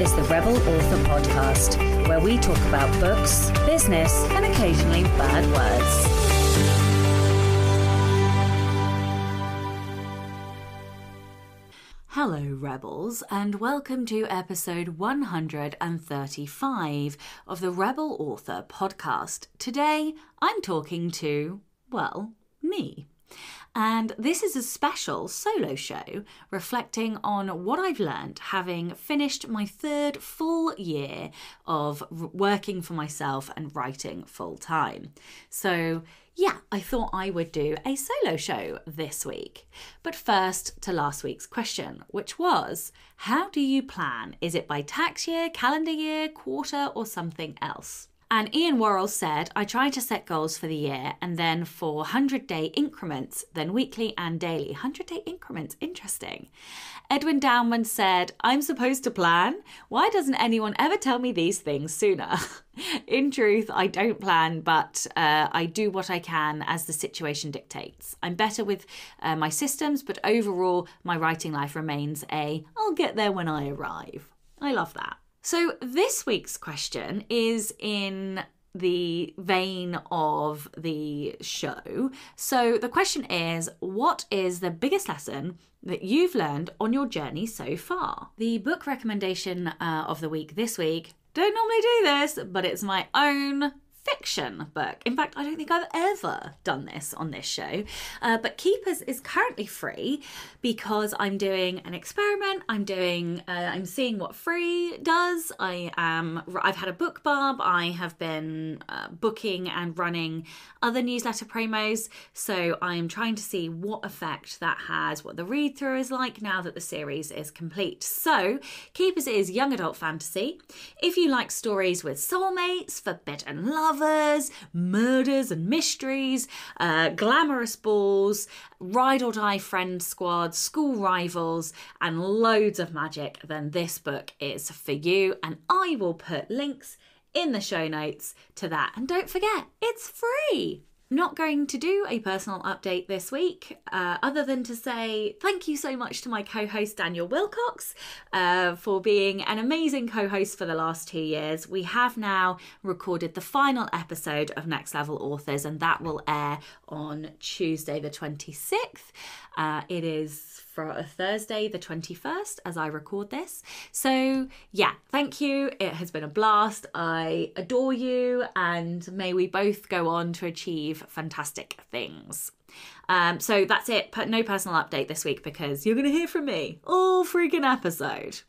is the Rebel Author Podcast, where we talk about books, business, and occasionally bad words. Hello, Rebels, and welcome to episode 135 of the Rebel Author Podcast. Today, I'm talking to, well, me. And this is a special solo show reflecting on what I've learned having finished my third full year of working for myself and writing full time. So, yeah, I thought I would do a solo show this week. But first, to last week's question, which was how do you plan? Is it by tax year, calendar year, quarter, or something else? And Ian Worrall said, I try to set goals for the year and then for 100 day increments, then weekly and daily. 100 day increments, interesting. Edwin Downman said, I'm supposed to plan. Why doesn't anyone ever tell me these things sooner? In truth, I don't plan, but uh, I do what I can as the situation dictates. I'm better with uh, my systems, but overall, my writing life remains a I'll get there when I arrive. I love that. So, this week's question is in the vein of the show. So, the question is What is the biggest lesson that you've learned on your journey so far? The book recommendation uh, of the week this week don't normally do this, but it's my own fiction book. In fact, I don't think I've ever done this on this show. Uh, but Keepers is currently free because I'm doing an experiment. I'm doing, uh, I'm seeing what free does. I am, I've had a BookBub. I have been uh, booking and running other newsletter promos. So I am trying to see what effect that has, what the read through is like now that the series is complete. So Keepers is young adult fantasy. If you like stories with soulmates, forbidden love, lovers, murders and mysteries, uh, glamorous balls, ride or die friend squads, school rivals, and loads of magic, then this book is for you. And I will put links in the show notes to that. And don't forget, it's free not going to do a personal update this week, uh, other than to say thank you so much to my co host Daniel Willcocks uh, for being an amazing co host for the last two years. We have now recorded the final episode of Next Level Authors, and that will air on Tuesday, the 26th. Uh, it is for a Thursday, the 21st, as I record this. So, yeah, thank you. It has been a blast. I adore you, and may we both go on to achieve fantastic things. Um, so that's it. No personal update this week because you're going to hear from me all freaking episode.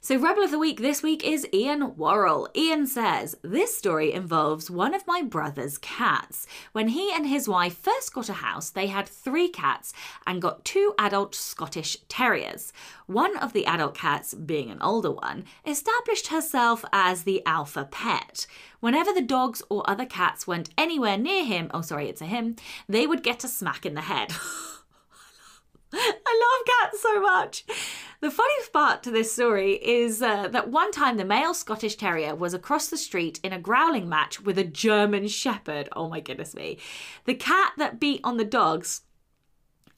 So, Rebel of the Week this week is Ian Worrall. Ian says, This story involves one of my brother's cats. When he and his wife first got a house, they had three cats and got two adult Scottish Terriers. One of the adult cats, being an older one, established herself as the alpha pet. Whenever the dogs or other cats went anywhere near him, oh, sorry, it's a him, they would get a smack in the head. I love cats so much. The funniest part to this story is uh, that one time the male Scottish Terrier was across the street in a growling match with a German Shepherd. Oh my goodness me. The cat that beat on the dogs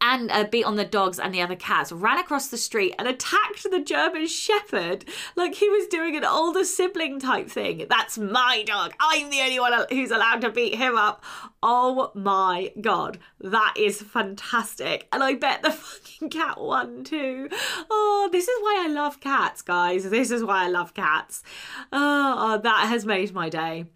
and uh, beat on the dogs and the other cats, ran across the street and attacked the German Shepherd like he was doing an older sibling type thing. That's my dog. I'm the only one who's allowed to beat him up. Oh my god, that is fantastic. And I bet the fucking cat won too. Oh, this is why I love cats, guys. This is why I love cats. Oh, oh that has made my day.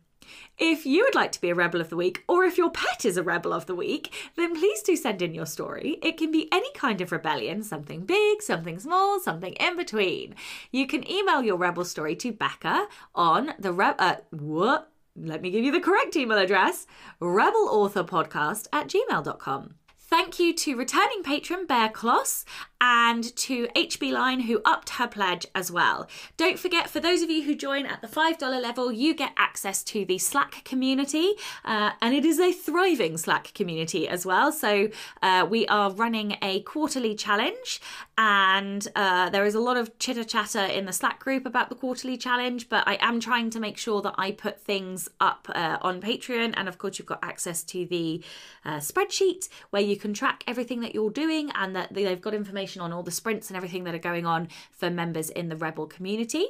If you would like to be a Rebel of the Week, or if your pet is a Rebel of the Week, then please do send in your story. It can be any kind of rebellion something big, something small, something in between. You can email your Rebel story to Becca on the Re- uh, what? Let me give you the correct email address rebelauthorpodcast at gmail.com. Thank you to returning patron Bair Klos and to HB Lyne who upped her pledge as well. Don't forget, for those of you who join at the $5 level, you get access to the Slack community, uh, and it is a thriving Slack community as well. So uh, we are running a quarterly challenge, and uh, there is a lot of chitter chatter in the Slack group about the quarterly challenge, but I am trying to make sure that I put things up uh, on Patreon, and of course, you've got access to the uh, spreadsheet where you can track everything that you're doing and that they've got information on all the sprints and everything that are going on for members in the Rebel community.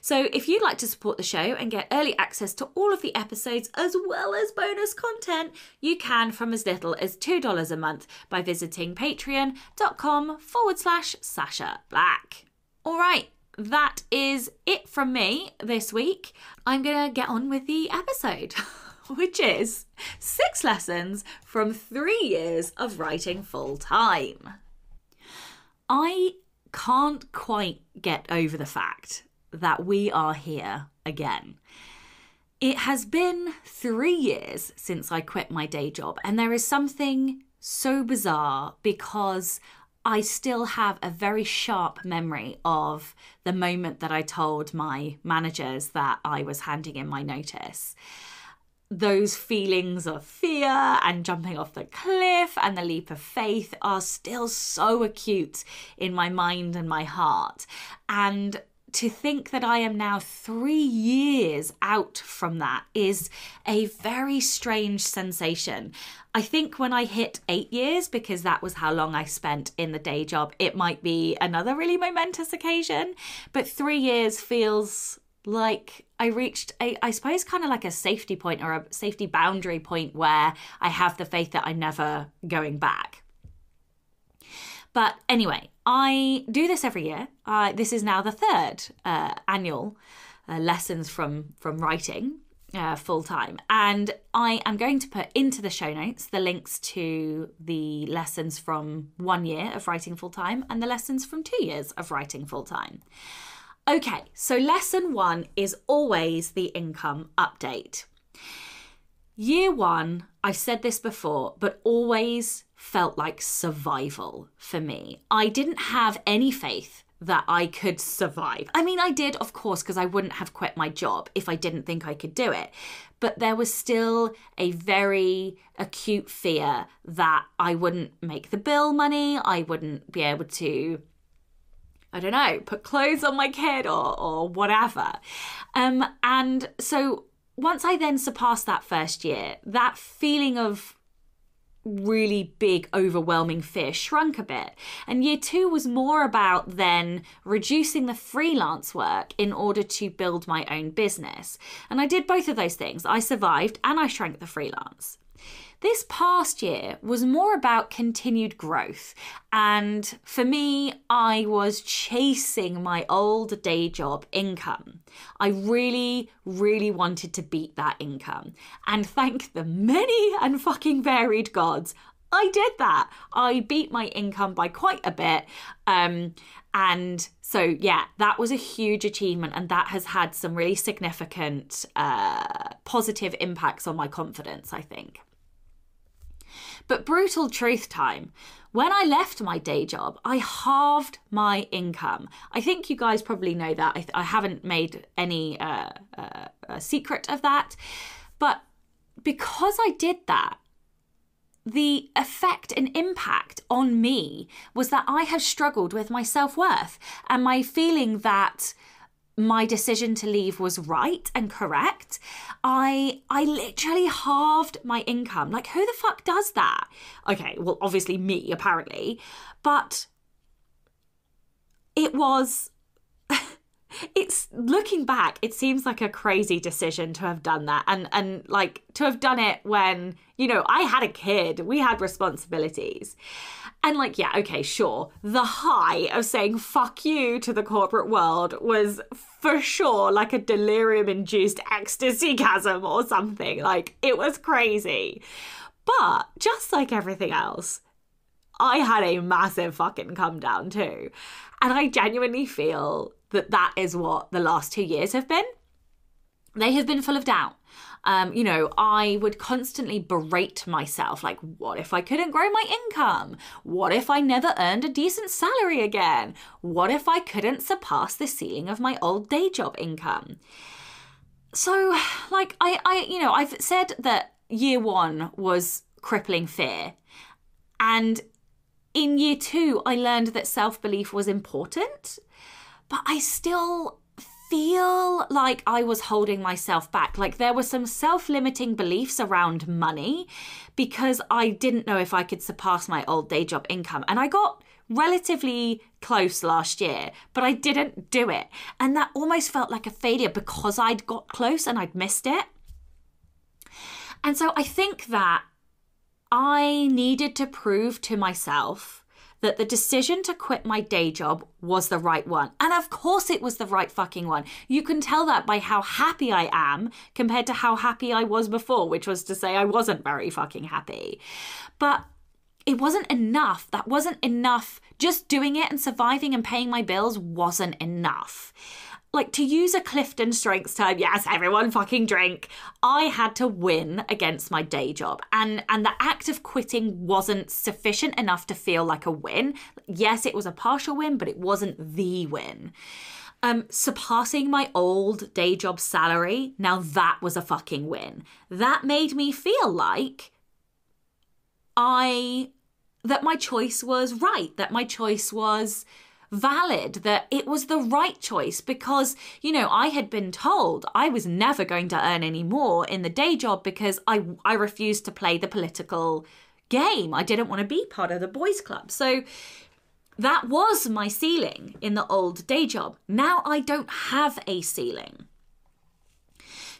So if you'd like to support the show and get early access to all of the episodes as well as bonus content, you can from as little as $2 a month by visiting patreon.com forward slash Sacha Black. All right, that is it from me this week. I'm going to get on with the episode. which is six lessons from three years of writing full time. I can't quite get over the fact that we are here again. It has been three years since I quit my day job, and there is something so bizarre because I still have a very sharp memory of the moment that I told my managers that I was handing in my notice those feelings of fear and jumping off the cliff and the leap of faith are still so acute in my mind and my heart. And to think that I am now three years out from that is a very strange sensation. I think when I hit eight years, because that was how long I spent in the day job, it might be another really momentous occasion. But three years feels like I reached a I suppose kind of like a safety point or a safety boundary point where I have the faith that I'm never going back. But anyway, I do this every year. Uh, this is now the third uh, annual uh, lessons from from writing uh, full time, and I am going to put into the show notes the links to the lessons from one year of writing full time and the lessons from two years of writing full time. Okay, so lesson one is always the income update. Year one, I've said this before, but always felt like survival for me. I didn't have any faith that I could survive. I mean, I did, of course, because I wouldn't have quit my job if I didn't think I could do it. But there was still a very acute fear that I wouldn't make the bill money, I wouldn't be able to I don't know, put clothes on my kid or, or whatever. Um, and so once I then surpassed that first year, that feeling of really big, overwhelming fear shrunk a bit. And year two was more about then reducing the freelance work in order to build my own business. And I did both of those things. I survived and I shrank the freelance. This past year was more about continued growth. And for me, I was chasing my old day job income. I really, really wanted to beat that income. And thank the many and fucking varied gods, I did that. I beat my income by quite a bit. Um, and so, yeah, that was a huge achievement, and that has had some really significant uh, positive impacts on my confidence, I think. But brutal truth time. When I left my day job, I halved my income. I think you guys probably know that. I, I haven't made any uh, uh, secret of that. But because I did that, the effect and impact on me was that I have struggled with my self worth and my feeling that my decision to leave was right and correct. I I literally halved my income. Like who the fuck does that? Okay, well obviously me apparently, but it was it's looking back it seems like a crazy decision to have done that and and like to have done it when you know I had a kid we had responsibilities and like, yeah, okay, sure. The high of saying fuck you to the corporate world was for sure like a delirium induced ecstasy chasm or something. Like, it was crazy. But just like everything else, I had a massive fucking come down too. And I genuinely feel that that is what the last two years have been. They have been full of doubt. Um, you know, I would constantly berate myself like, what if I couldn't grow my income? What if I never earned a decent salary again? What if I couldn't surpass the ceiling of my old day job income? So, like, I, I, you know, I've said that year one was crippling fear. And in year two, I learned that self belief was important, but I still feel like I was holding myself back. Like there were some self limiting beliefs around money because I didn't know if I could surpass my old day job income. And I got relatively close last year, but I didn't do it. And that almost felt like a failure because I'd got close and I'd missed it. And so I think that I needed to prove to myself that the decision to quit my day job was the right one. And of course, it was the right fucking one. You can tell that by how happy I am compared to how happy I was before, which was to say I wasn't very fucking happy. But it wasn't enough. That wasn't enough. Just doing it and surviving and paying my bills wasn't enough like to use a Clifton Strengths term, yes, everyone fucking drink. I had to win against my day job. And and the act of quitting wasn't sufficient enough to feel like a win. Yes, it was a partial win, but it wasn't the win. Um, surpassing my old day job salary, now that was a fucking win. That made me feel like I that my choice was right, that my choice was valid, that it was the right choice because, you know, I had been told I was never going to earn any more in the day job because I, I refused to play the political game. I didn't want to be part of the boys' club. So that was my ceiling in the old day job. Now I don't have a ceiling.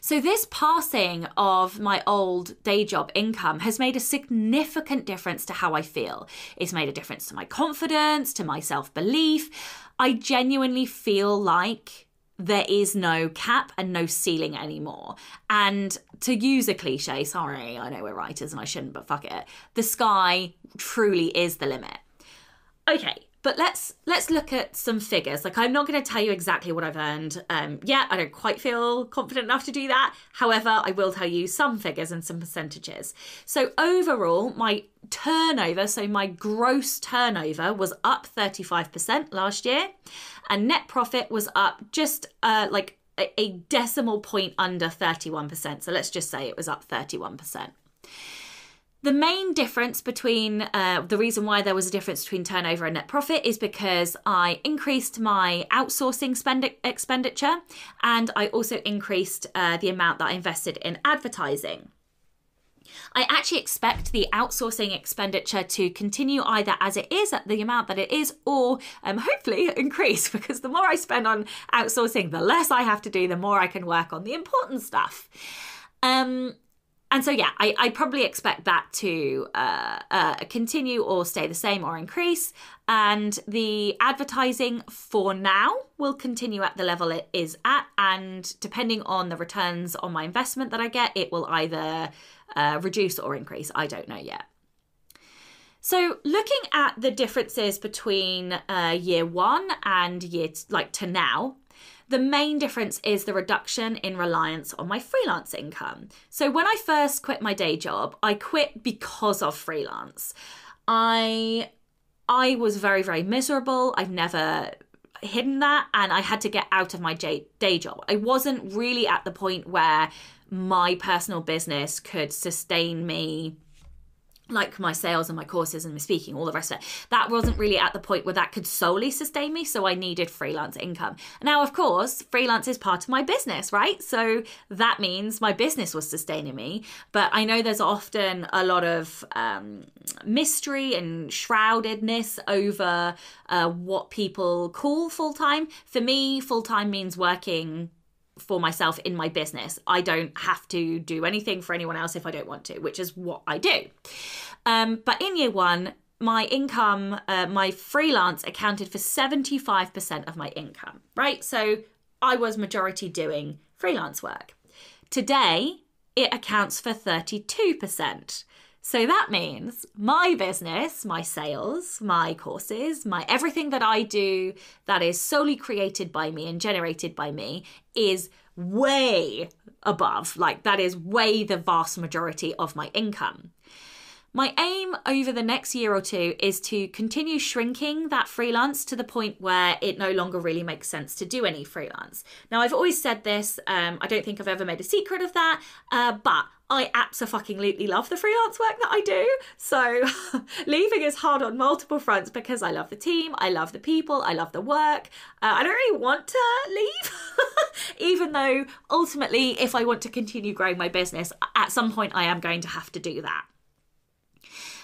So, this passing of my old day job income has made a significant difference to how I feel. It's made a difference to my confidence, to my self belief. I genuinely feel like there is no cap and no ceiling anymore. And to use a cliche, sorry, I know we're writers and I shouldn't, but fuck it, the sky truly is the limit. Okay, but let's let's look at some figures. Like I'm not going to tell you exactly what I've earned um, yet. I don't quite feel confident enough to do that. However, I will tell you some figures and some percentages. So overall, my turnover, so my gross turnover was up 35% last year, and net profit was up just uh, like a decimal point under 31%. So let's just say it was up 31%. The main difference between uh, the reason why there was a difference between turnover and net profit is because I increased my outsourcing spend- expenditure and I also increased uh, the amount that I invested in advertising. I actually expect the outsourcing expenditure to continue either as it is at the amount that it is, or um, hopefully increase because the more I spend on outsourcing, the less I have to do, the more I can work on the important stuff. Um, and so yeah i, I probably expect that to uh, uh, continue or stay the same or increase. And the advertising for now will continue at the level it is at. And depending on the returns on my investment that i get it will either uh, reduce or increase. I don't know yet. So, looking at the differences between uh, year one and year t- like to now, the main difference is the reduction in reliance on my freelance income. So when I first quit my day job, I quit because of freelance. I I was very very miserable. I've never hidden that and I had to get out of my day job. I wasn't really at the point where my personal business could sustain me like my sales and my courses and my speaking, all the rest of it, that wasn't really at the point where that could solely sustain me. So I needed freelance income. Now, of course, freelance is part of my business, right? So that means my business was sustaining me. But I know there's often a lot of um, mystery and shroudedness over uh, what people call full time. For me, full time means working for myself in my business. I don't have to do anything for anyone else if I don't want to, which is what I do. Um, but in year one, my income, uh, my freelance accounted for 75% of my income, right? So I was majority doing freelance work. Today, it accounts for 32%. So that means my business, my sales, my courses, my everything that I do that is solely created by me and generated by me is way above. Like that is way the vast majority of my income. My aim over the next year or two is to continue shrinking that freelance to the point where it no longer really makes sense to do any freelance. Now, I've always said this, um, I don't think I've ever made a secret of that, uh, but I absolutely love the freelance work that I do. So leaving is hard on multiple fronts because I love the team, I love the people, I love the work. Uh, I don't really want to leave, even though ultimately, if I want to continue growing my business, at some point I am going to have to do that.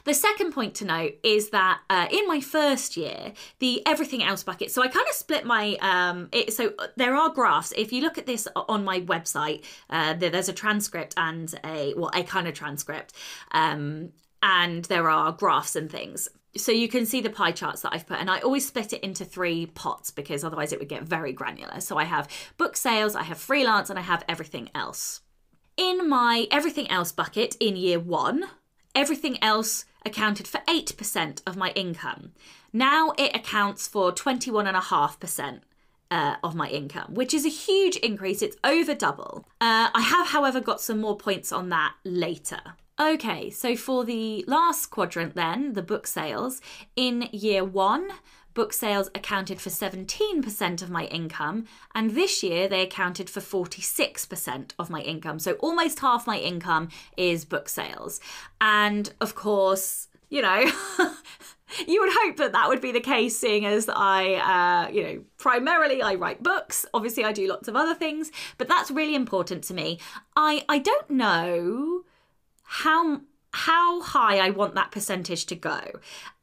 The second point to note is that uh, in my first year, the everything else bucket. So I kind of split my. Um, it, so there are graphs. If you look at this on my website, uh, there's a transcript and a well, a kind of transcript, um, and there are graphs and things so you can see the pie charts that I've put, and I always split it into three pots because otherwise it would get very granular. So I have book sales, I have freelance, and I have everything else. In my everything else bucket in year one, everything else accounted for 8% of my income. Now it accounts for 21.5%. Uh, of my income, which is a huge increase. It's over double. Uh, I have, however, got some more points on that later. Okay, so for the last quadrant, then, the book sales, in year one, book sales accounted for 17% of my income, and this year they accounted for 46% of my income. So almost half my income is book sales. And of course, you know, you would hope that that would be the case, seeing as I, uh, you know, primarily I write books. Obviously, I do lots of other things, but that's really important to me. I I don't know how how high I want that percentage to go.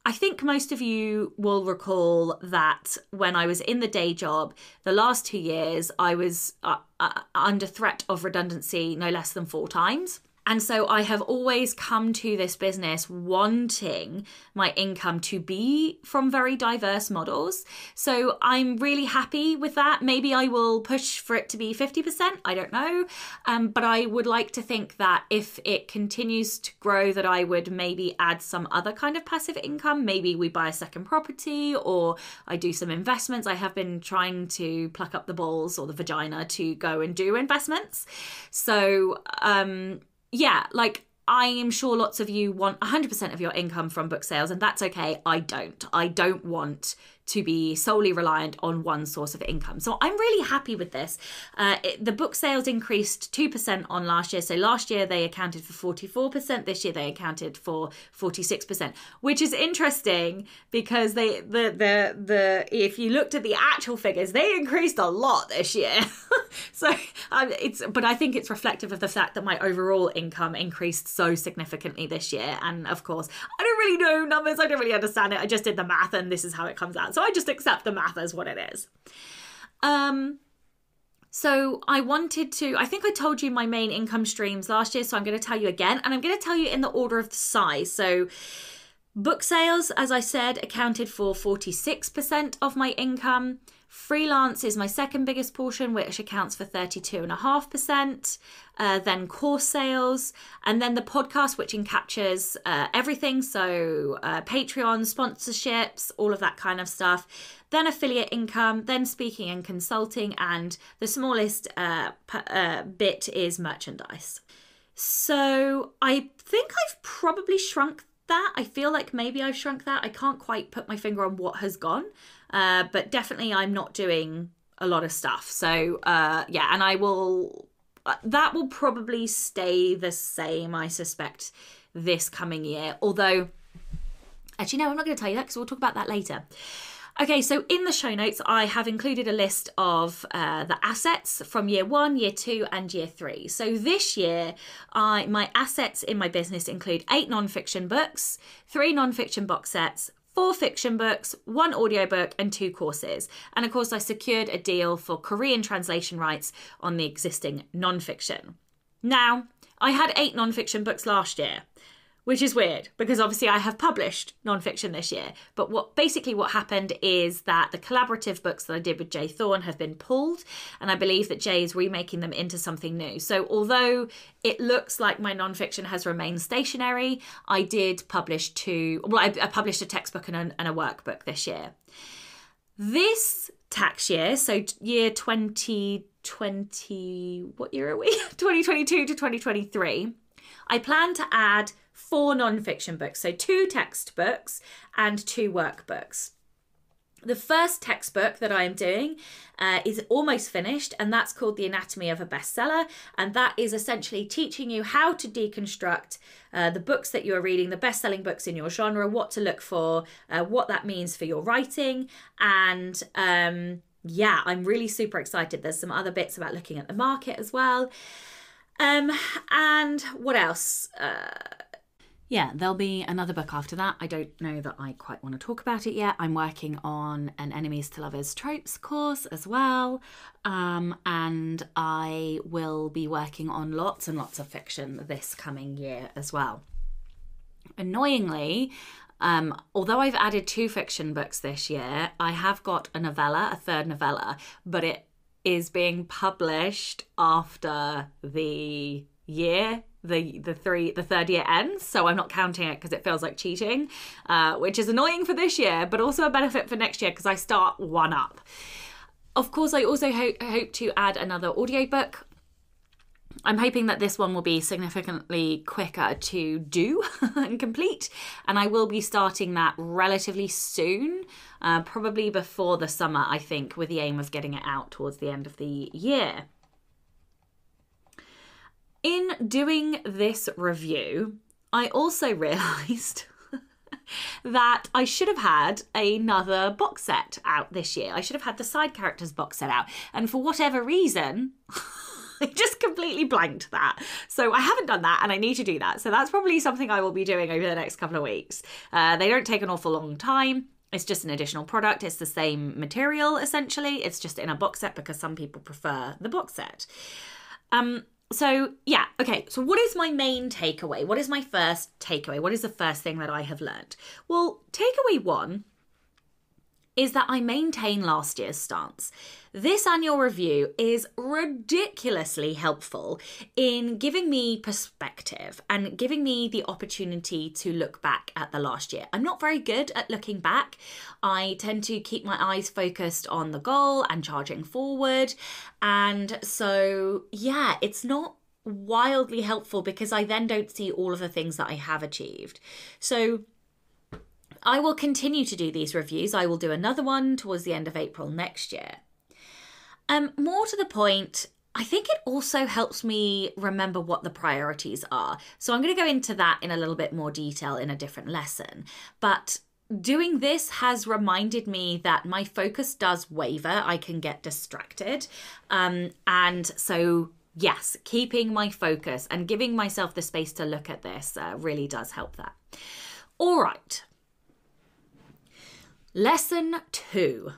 I think most of you will recall that when I was in the day job, the last two years, I was uh, uh, under threat of redundancy no less than four times. And so I have always come to this business wanting my income to be from very diverse models. So I'm really happy with that. Maybe I will push for it to be 50%, I don't know. Um, but I would like to think that if it continues to grow, that I would maybe add some other kind of passive income. Maybe we buy a second property or I do some investments. I have been trying to pluck up the balls or the vagina to go and do investments. So, um, yeah, like I am sure lots of you want 100% of your income from book sales, and that's okay. I don't. I don't want to be solely reliant on one source of income. So I'm really happy with this. Uh, it, the book sales increased 2% on last year. So last year they accounted for 44%, this year they accounted for 46%, which is interesting because they the the the if you looked at the actual figures, they increased a lot this year. so um, it's but I think it's reflective of the fact that my overall income increased so significantly this year and of course, I don't really know numbers, I don't really understand it. I just did the math and this is how it comes out. So so I just accept the math as what it is. Um, so I wanted to, I think I told you my main income streams last year, so I'm going to tell you again, and I'm going to tell you in the order of the size. So book sales, as I said, accounted for 46% of my income. Freelance is my second biggest portion, which accounts for 32.5%. Uh, then course sales, and then the podcast, which captures uh, everything. So, uh, Patreon, sponsorships, all of that kind of stuff. Then affiliate income, then speaking and consulting, and the smallest uh, p- uh, bit is merchandise. So, I think I've probably shrunk that. I feel like maybe I've shrunk that. I can't quite put my finger on what has gone. Uh, but definitely, I'm not doing a lot of stuff. So, uh, yeah, and I will, uh, that will probably stay the same, I suspect, this coming year. Although, actually, no, I'm not going to tell you that because we'll talk about that later. Okay, so in the show notes, I have included a list of uh, the assets from year one, year two, and year three. So this year, I my assets in my business include eight non-fiction books, three non-fiction box sets, four fiction books, one audiobook, and two courses. And of course, I secured a deal for Korean translation rights on the existing non-fiction. Now, I had eight non-fiction books last year which is weird because obviously I have published nonfiction this year. But what basically what happened is that the collaborative books that I did with Jay Thorn have been pulled, and I believe that Jay is remaking them into something new. So although it looks like my nonfiction has remained stationary, I did publish two. Well, I, I published a textbook and a, and a workbook this year. This tax year, so year 2020, what year are we? 2022 to 2023. I plan to add four non-fiction books. So two textbooks and two workbooks. The first textbook that I am doing uh, is almost finished, and that's called The Anatomy of a Bestseller. And that is essentially teaching you how to deconstruct uh, the books that you're reading, the best selling books in your genre, what to look for, uh, what that means for your writing. And um, yeah, I'm really super excited. There's some other bits about looking at the market as well. Um, and what else? Yeah, there'll be another book after that. I don't know that I quite want to talk about it yet. I'm working on an enemies to lovers tropes course as well. Um, and I will be working on lots and lots of fiction this coming year as well. Annoyingly, um, although I've added two fiction books this year, I have got a novella, a third novella, but it is being published after the year the the three the third year ends so i'm not counting it because it feels like cheating uh, which is annoying for this year but also a benefit for next year because i start one up of course i also ho- hope to add another audiobook I'm hoping that this one will be significantly quicker to do and complete, and I will be starting that relatively soon, uh, probably before the summer, I think, with the aim of getting it out towards the end of the year. In doing this review, I also realised that I should have had another box set out this year. I should have had the side characters box set out. And for whatever reason, I just completely blanked that. So I haven't done that and I need to do that. So that's probably something I will be doing over the next couple of weeks. Uh, they don't take an awful long time. It's just an additional product. It's the same material essentially. It's just in a box set because some people prefer the box set. Um, so yeah okay so what is my main takeaway? What is my first takeaway? What is the first thing that i have learned? Well takeaway one is that I maintain last year's stance. This annual review is ridiculously helpful in giving me perspective and giving me the opportunity to look back at the last year. I'm not very good at looking back. I tend to keep my eyes focused on the goal and charging forward. And so, yeah, it's not wildly helpful because I then don't see all of the things that I have achieved. So, I will continue to do these reviews. I will do another one towards the end of April next year. Um, more to the point, I think it also helps me remember what the priorities are. So I'm going to go into that in a little bit more detail in a different lesson. But doing this has reminded me that my focus does waver. I can get distracted. Um, and so, yes, keeping my focus and giving myself the space to look at this uh, really does help that. All right. Lesson two.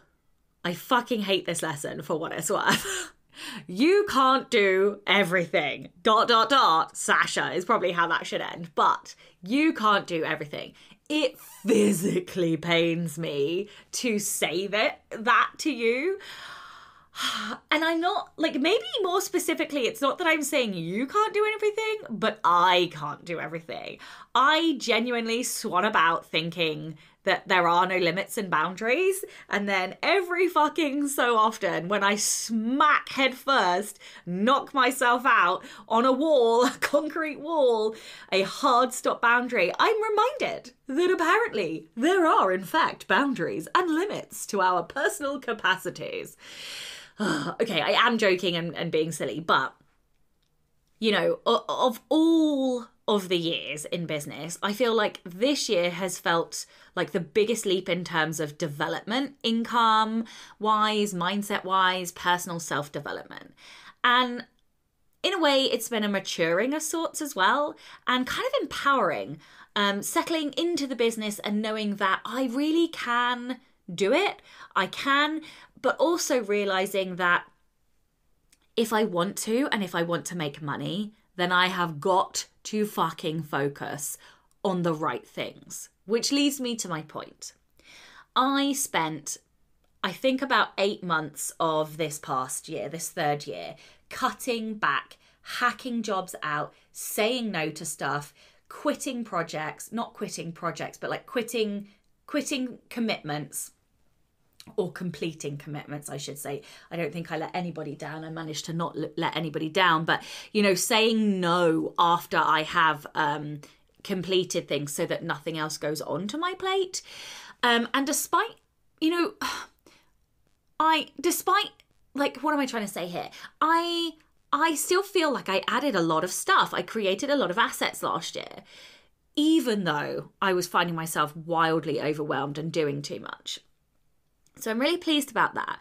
I fucking hate this lesson for what it's worth. you can't do everything. Dot, dot, dot. Sacha is probably how that should end. But you can't do everything. It physically pains me to say that, that to you. And I'm not, like, maybe more specifically, it's not that I'm saying you can't do everything, but I can't do everything. I genuinely swan about thinking that there are no limits and boundaries. And then every fucking so often, when I smack head first, knock myself out on a wall, a concrete wall, a hard stop boundary, I'm reminded that apparently there are, in fact, boundaries and limits to our personal capacities. okay, I am joking and, and being silly, but you know, of all of the years in business, I feel like this year has felt like the biggest leap in terms of development, income wise, mindset wise, personal self development. And in a way, it's been a maturing of sorts as well, and kind of empowering, um, settling into the business and knowing that I really can do it. I can, but also realizing that if I want to and if I want to make money, then I have got to fucking focus on the right things. Which leads me to my point. I spent, I think, about eight months of this past year, this third year, cutting back, hacking jobs out, saying no to stuff, quitting projects, not quitting projects, but like quitting quitting commitments or completing commitments i should say i don't think i let anybody down i managed to not let anybody down but you know saying no after i have um completed things so that nothing else goes onto my plate. Um, and despite, you know, I, despite, like, what am I trying to say here? I, I still feel like I added a lot of stuff. I created a lot of assets last year, even though I was finding myself wildly overwhelmed and doing too much. So I'm really pleased about that.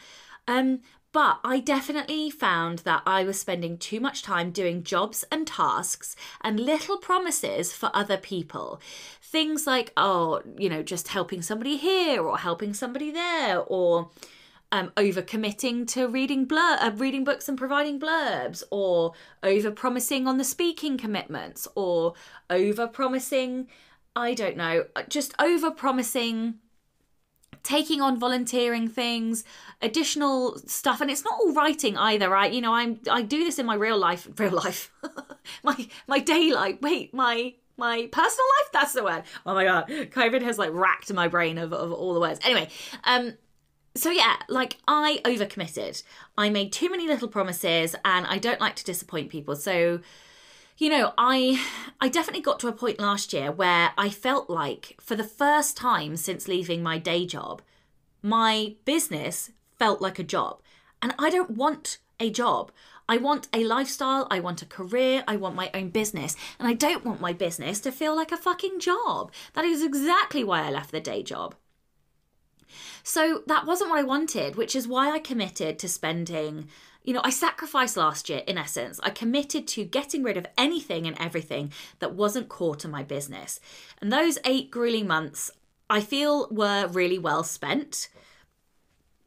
Um, but I definitely found that I was spending too much time doing jobs and tasks and little promises for other people. Things like, oh, you know, just helping somebody here or helping somebody there or um, over committing to reading blur uh, reading books and providing blurbs or over promising on the speaking commitments or over promising I don't know, just over promising taking on volunteering things, additional stuff, and it's not all writing either. Right? You know, I'm I do this in my real life, real life, my my day life. Wait, my my personal life. That's the word. Oh my god, COVID has like racked my brain of, of all the words. Anyway, um. So yeah, like I overcommitted. I made too many little promises and I don't like to disappoint people. So you know, I I definitely got to a point last year where I felt like for the first time since leaving my day job, my business felt like a job. And I don't want a job. I want a lifestyle, I want a career, I want my own business, and I don't want my business to feel like a fucking job. That is exactly why I left the day job. So that wasn't what I wanted, which is why I committed to spending you know, I sacrificed last year, in essence. I committed to getting rid of anything and everything that wasn't core to my business. And those eight grueling months, I feel, were really well spent.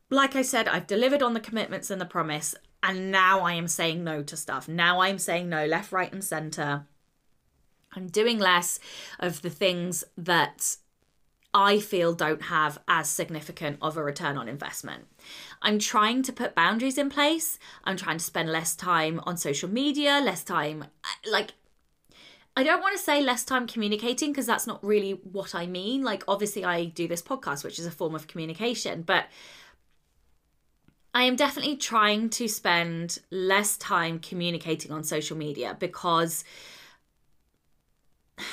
Like I said, I've delivered on the commitments and the promise, and now I am saying no to stuff. Now I'm saying no left, right, and center. I'm doing less of the things that I feel don't have as significant of a return on investment. I'm trying to put boundaries in place. I'm trying to spend less time on social media, less time, uh, like, I don't want to say less time communicating because that's not really what I mean. Like, obviously, I do this podcast, which is a form of communication, but I am definitely trying to spend less time communicating on social media because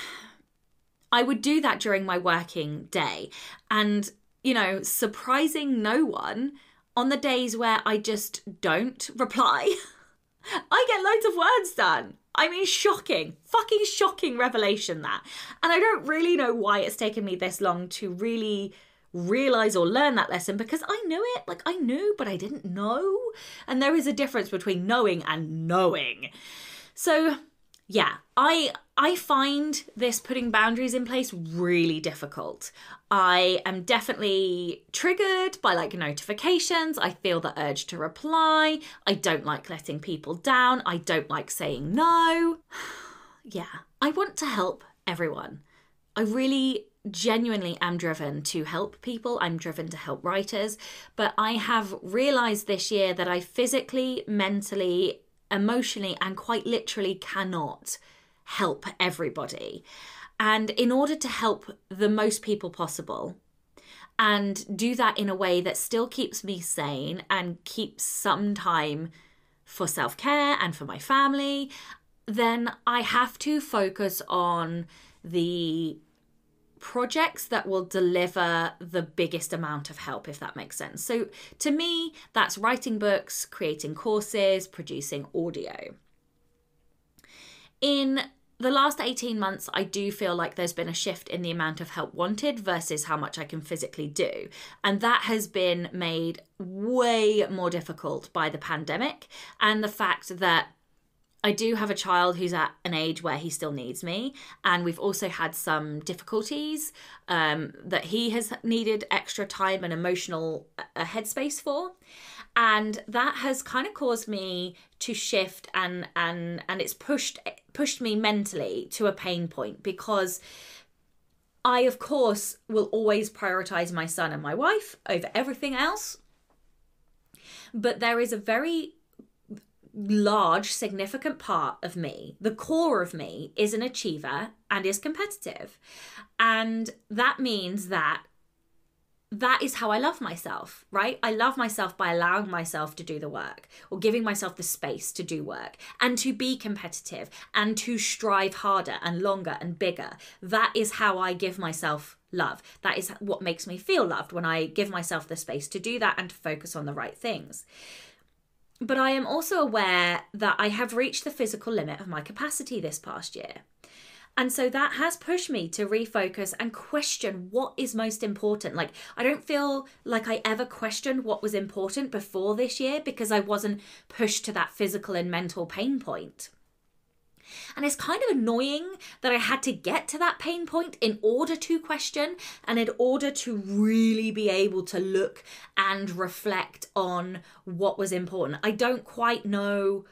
I would do that during my working day. And, you know, surprising no one on the days where I just don't reply, I get loads of words done. I mean, shocking, fucking shocking revelation that. And I don't really know why it's taken me this long to really realize or learn that lesson because I knew it. Like, I knew, but I didn't know. And there is a difference between knowing and knowing. So, yeah, I I find this putting boundaries in place really difficult. I am definitely triggered by like notifications. I feel the urge to reply. I don't like letting people down. I don't like saying no. yeah, I want to help everyone. I really genuinely am driven to help people. I'm driven to help writers. But I have realized this year that I physically, mentally, emotionally and quite literally cannot help everybody. And in order to help the most people possible, and do that in a way that still keeps me sane and keeps some time for self care and for my family, then I have to focus on the projects that will deliver the biggest amount of help, if that makes sense. So, to me, that's writing books, creating courses, producing audio. In the last 18 months, I do feel like there's been a shift in the amount of help wanted versus how much I can physically do. And that has been made way more difficult by the pandemic and the fact that I do have a child who's at an age where he still needs me, and we've also had some difficulties um, that he has needed extra time and emotional uh, headspace for, and that has kind of caused me to shift and and and it's pushed pushed me mentally to a pain point because I of course will always prioritize my son and my wife over everything else, but there is a very large, significant part of me, the core of me, is an achiever and is competitive. And that means that that is how I love myself, right? I love myself by allowing myself to do the work or giving myself the space to do work and to be competitive and to strive harder and longer and bigger. That is how I give myself love. That is what makes me feel loved when I give myself the space to do that and to focus on the right things. But I am also aware that I have reached the physical limit of my capacity this past year. And so that has pushed me to refocus and question what is most important. Like, I don't feel like I ever questioned what was important before this year because I wasn't pushed to that physical and mental pain point. And it's kind of annoying that I had to get to that pain point in order to question and in order to really be able to look and reflect on what was important. I don't quite know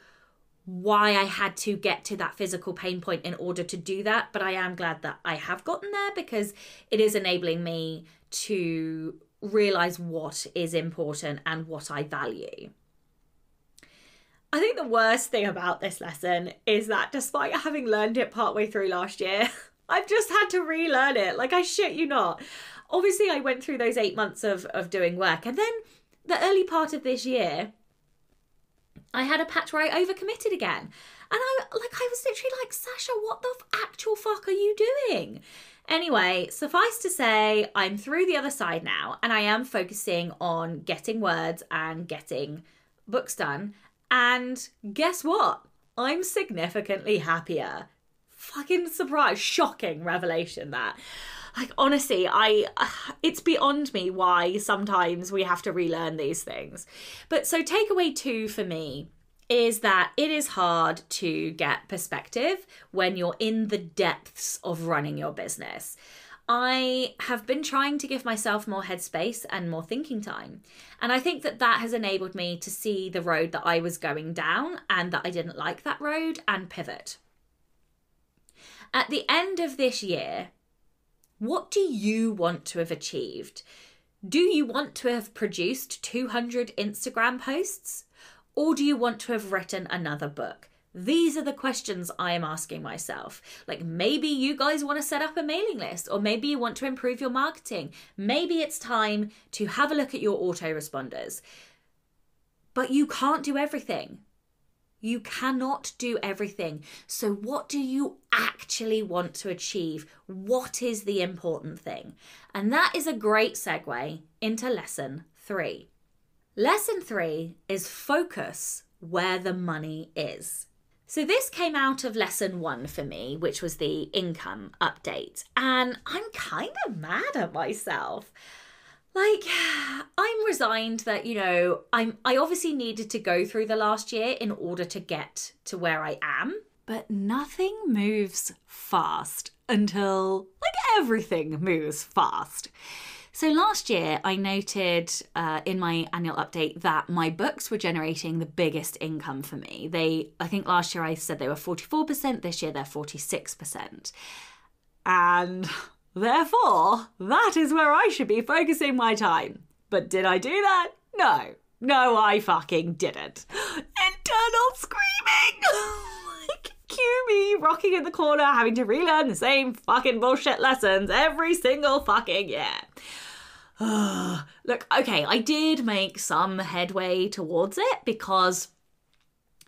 why I had to get to that physical pain point in order to do that, but I am glad that I have gotten there because it is enabling me to realize what is important and what I value. I think the worst thing about this lesson is that despite having learned it partway through last year, I've just had to relearn it. Like, I shit you not. Obviously, I went through those eight months of, of doing work, and then the early part of this year, I had a patch where I overcommitted again. And I like I was literally like, Sacha, what the f- actual fuck are you doing? Anyway, suffice to say, I'm through the other side now and I am focusing on getting words and getting books done. And guess what? I'm significantly happier. Fucking surprise, shocking revelation that like honestly i it's beyond me why sometimes we have to relearn these things but so takeaway two for me is that it is hard to get perspective when you're in the depths of running your business. I have been trying to give myself more headspace and more thinking time. And I think that that has enabled me to see the road that I was going down and that I didn't like that road and pivot. At the end of this year, what do you want to have achieved? Do you want to have produced 200 Instagram posts? Or do you want to have written another book? These are the questions I am asking myself. Like maybe you guys want to set up a mailing list, or maybe you want to improve your marketing. Maybe it's time to have a look at your autoresponders. But you can't do everything. You cannot do everything. So, what do you actually want to achieve? What is the important thing? And that is a great segue into lesson three. Lesson three is focus where the money is. So, this came out of lesson one for me, which was the income update. And I'm kind of mad at myself like i'm resigned that you know i'm i obviously needed to go through the last year in order to get to where i am. But nothing moves fast until like everything moves fast. So last year i noted uh, in my annual update that my books were generating the biggest income for me. They i think last year i said they were 44% this year they're 46% and Therefore, that is where I should be focusing my time. But did I do that? No. No, I fucking didn't. Internal screaming! like, Cue me rocking in the corner, having to relearn the same fucking bullshit lessons every single fucking year. Look, okay, I did make some headway towards it because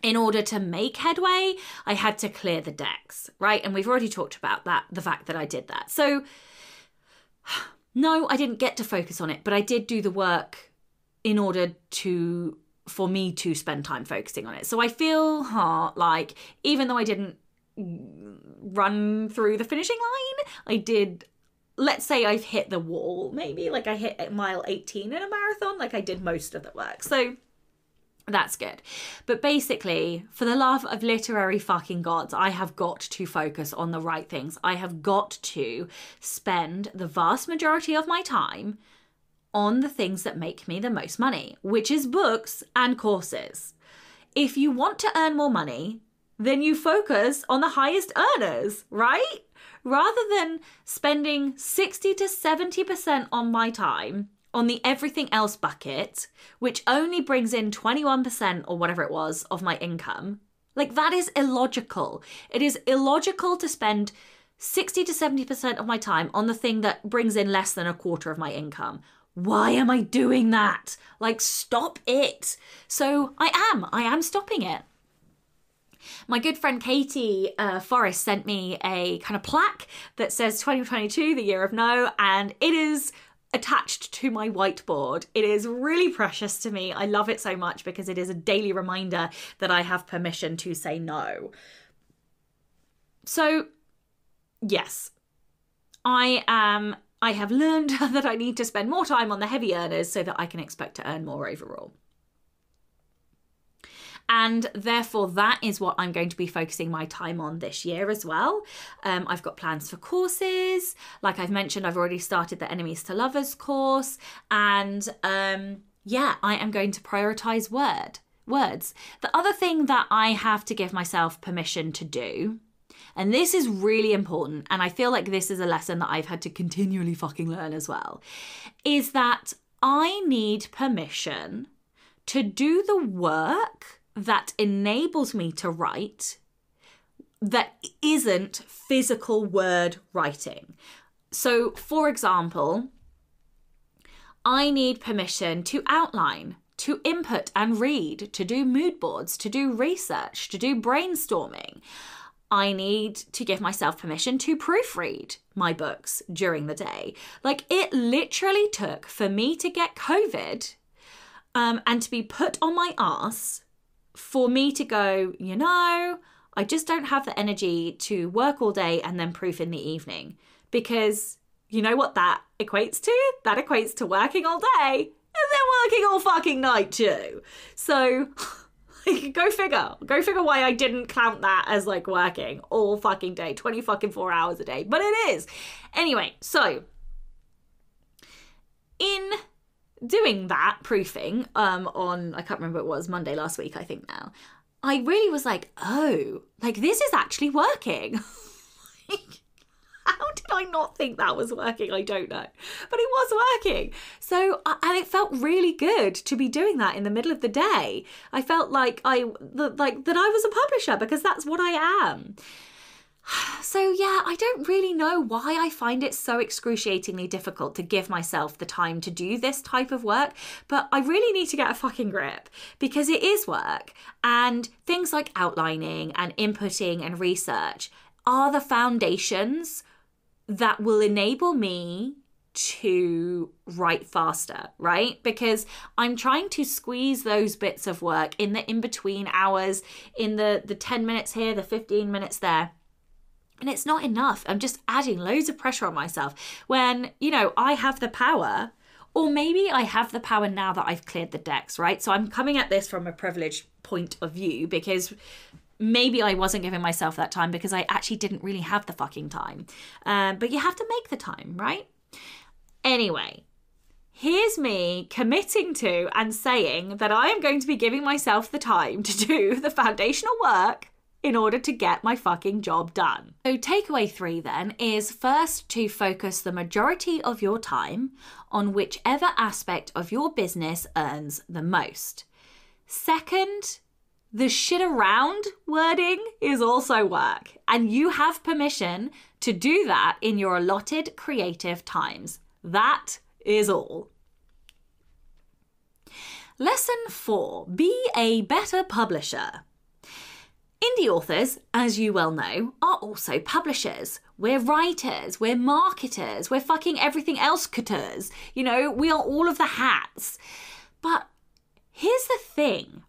in order to make headway, I had to clear the decks, right? And we've already talked about that, the fact that I did that. So, no, I didn't get to focus on it, but I did do the work in order to for me to spend time focusing on it. So I feel huh, like even though I didn't run through the finishing line, I did let's say I've hit the wall, maybe like I hit mile 18 in a marathon, like I did most of the work. So that's good. But basically, for the love of literary fucking gods, I have got to focus on the right things. I have got to spend the vast majority of my time on the things that make me the most money, which is books and courses. If you want to earn more money, then you focus on the highest earners, right? Rather than spending 60 to 70% on my time on the everything else bucket, which only brings in 21% or whatever it was of my income, like that is illogical. It is illogical to spend 60 to 70% of my time on the thing that brings in less than a quarter of my income. Why am I doing that? Like, stop it. So I am. I am stopping it. My good friend Katie uh, Forrest sent me a kind of plaque that says 2022, the year of no, and it is attached to my whiteboard. It is really precious to me. I love it so much because it is a daily reminder that I have permission to say no. So, yes, I am. I have learned that I need to spend more time on the heavy earners so that I can expect to earn more overall. And therefore, that is what I'm going to be focusing my time on this year as well. Um, I've got plans for courses. Like I've mentioned, I've already started the Enemies to Lovers course. And um, yeah, I am going to prioritize word words. The other thing that I have to give myself permission to do and this is really important, and I feel like this is a lesson that I've had to continually fucking learn as well, is that I need permission to do the work that enables me to write that isn't physical word writing. So, for example, I need permission to outline, to input and read, to do mood boards, to do research, to do brainstorming. I need to give myself permission to proofread my books during the day. Like, it literally took for me to get COVID um, and to be put on my ass for me to go, you know, I just don't have the energy to work all day and then proof in the evening. Because you know what that equates to? That equates to working all day and then working all fucking night too. So go figure. Go figure why I didn't count that as like working all fucking day, 20 fucking four hours a day. But it is. Anyway, so in doing that proofing um on I can't remember it was Monday last week I think now I really was like oh like this is actually working. How did I not think that was working? I don't know. But it was working. So and it felt really good to be doing that in the middle of the day. I felt like I like that I was a publisher because that's what I am so, yeah, I don't really know why I find it so excruciatingly difficult to give myself the time to do this type of work, but I really need to get a fucking grip because it is work. And things like outlining and inputting and research are the foundations that will enable me to write faster, right? Because I'm trying to squeeze those bits of work in the in between hours, in the the 10 minutes here, the 15 minutes there and it's not enough. I'm just adding loads of pressure on myself when, you know, I have the power. Or maybe I have the power now that I've cleared the decks, right? So I'm coming at this from a privileged point of view because maybe I wasn't giving myself that time because I actually didn't really have the fucking time. Um, but you have to make the time, right? Anyway, here's me committing to and saying that I am going to be giving myself the time to do the foundational work in order to get my fucking job done. So, takeaway three then is first to focus the majority of your time on whichever aspect of your business earns the most. Second, the shit around wording is also work, and you have permission to do that in your allotted creative times. That is all. Lesson four Be a better publisher. Indie authors, as you well know, are also publishers. We're writers, we're marketers, we're fucking everything else couteurs. You know, we are all of the hats. But here's the thing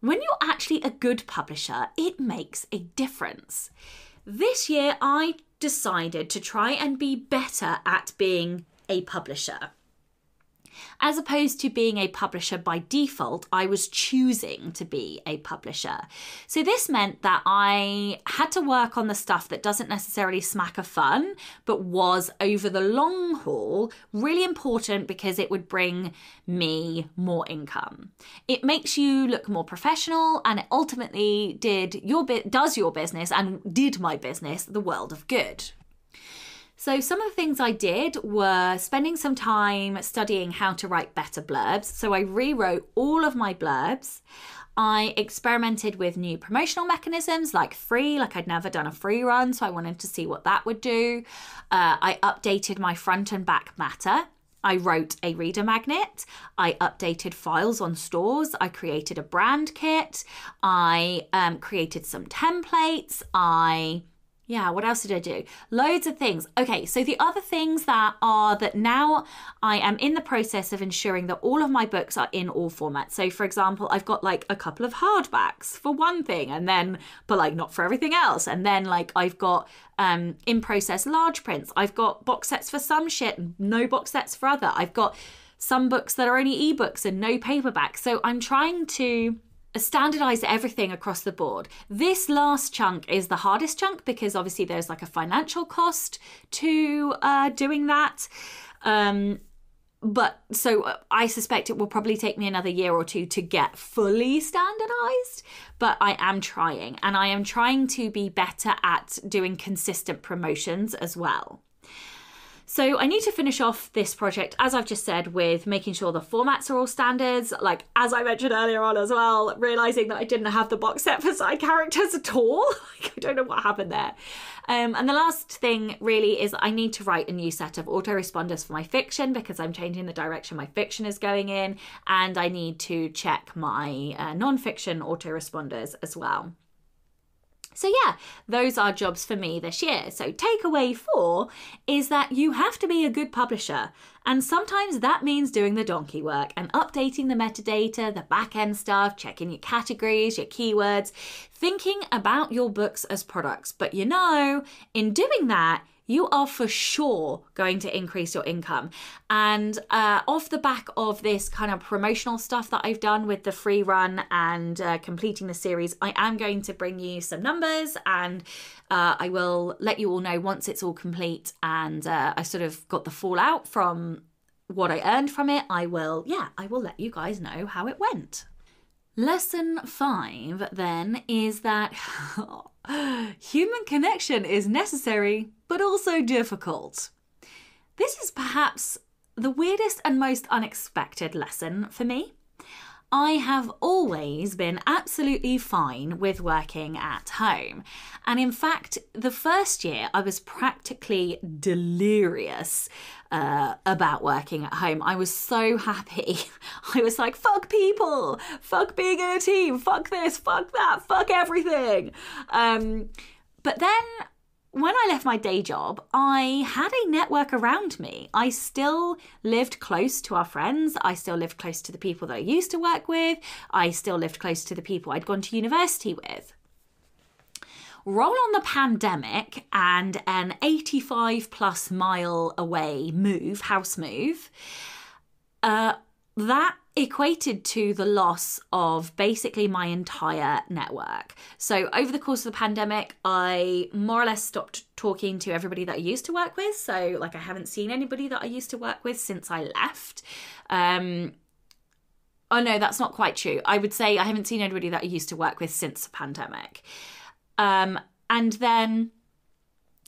when you're actually a good publisher, it makes a difference. This year, I decided to try and be better at being a publisher. As opposed to being a publisher by default, I was choosing to be a publisher. So this meant that I had to work on the stuff that doesn't necessarily smack of fun, but was over the long haul really important because it would bring me more income. It makes you look more professional and it ultimately did your bit does your business and did my business the world of good. So, some of the things I did were spending some time studying how to write better blurbs. So, I rewrote all of my blurbs. I experimented with new promotional mechanisms like free, like I'd never done a free run, so I wanted to see what that would do. Uh, I updated my front and back matter. I wrote a reader magnet. I updated files on stores. I created a brand kit. I um, created some templates. I yeah, what else did I do? Loads of things. Okay, so the other things that are that now I am in the process of ensuring that all of my books are in all formats. So, for example, I've got like a couple of hardbacks for one thing, and then, but like not for everything else. And then, like, I've got um, in process large prints. I've got box sets for some shit, no box sets for other. I've got some books that are only ebooks and no paperback. So, I'm trying to standardize everything across the board. This last chunk is the hardest chunk because obviously there's like a financial cost to uh, doing that. Um, but so uh, I suspect it will probably take me another year or two to get fully standardized. But I am trying, and I am trying to be better at doing consistent promotions as well. So I need to finish off this project, as I've just said, with making sure the formats are all standards. Like, as I mentioned earlier on as well, realizing that I didn't have the box set for side characters at all. like, I don't know what happened there. Um, and the last thing really is I need to write a new set of autoresponders for my fiction because I'm changing the direction my fiction is going in. And I need to check my uh, non fiction autoresponders as well. So, yeah, those are jobs for me this year. So, takeaway four is that you have to be a good publisher. And sometimes that means doing the donkey work and updating the metadata, the back end stuff, checking your categories, your keywords, thinking about your books as products. But you know, in doing that, you are for sure going to increase your income. And uh, off the back of this kind of promotional stuff that I've done with the free run and uh, completing the series, I am going to bring you some numbers and uh, I will let you all know once it's all complete and uh, I sort of got the fallout from what I earned from it. I will, yeah, I will let you guys know how it went. Lesson five then is that human connection is necessary but also difficult. This is perhaps the weirdest and most unexpected lesson for me. I have always been absolutely fine with working at home. And in fact, the first year I was practically delirious uh, about working at home. I was so happy. I was like, fuck people, fuck being in a team, fuck this, fuck that, fuck everything. Um, but then when I left my day job, I had a network around me. I still lived close to our friends. I still lived close to the people that I used to work with. I still lived close to the people I'd gone to university with. Roll on the pandemic and an 85 plus mile away move, house move. Uh, that equated to the loss of basically my entire network. So, over the course of the pandemic, I more or less stopped talking to everybody that I used to work with. So, like, I haven't seen anybody that I used to work with since I left. Um, oh, no, that's not quite true. I would say I haven't seen anybody that I used to work with since the pandemic. Um, and then